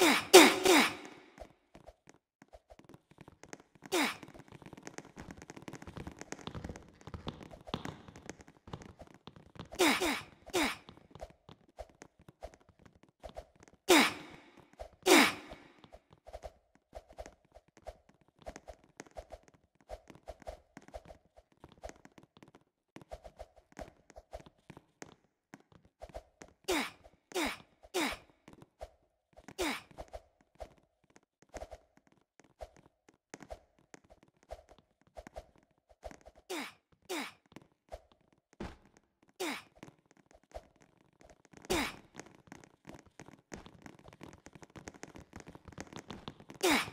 Yeah. Bombastic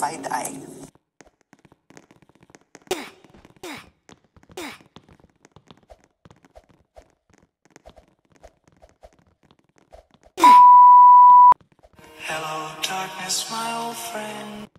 side eye. Hello, darkness, my old friend.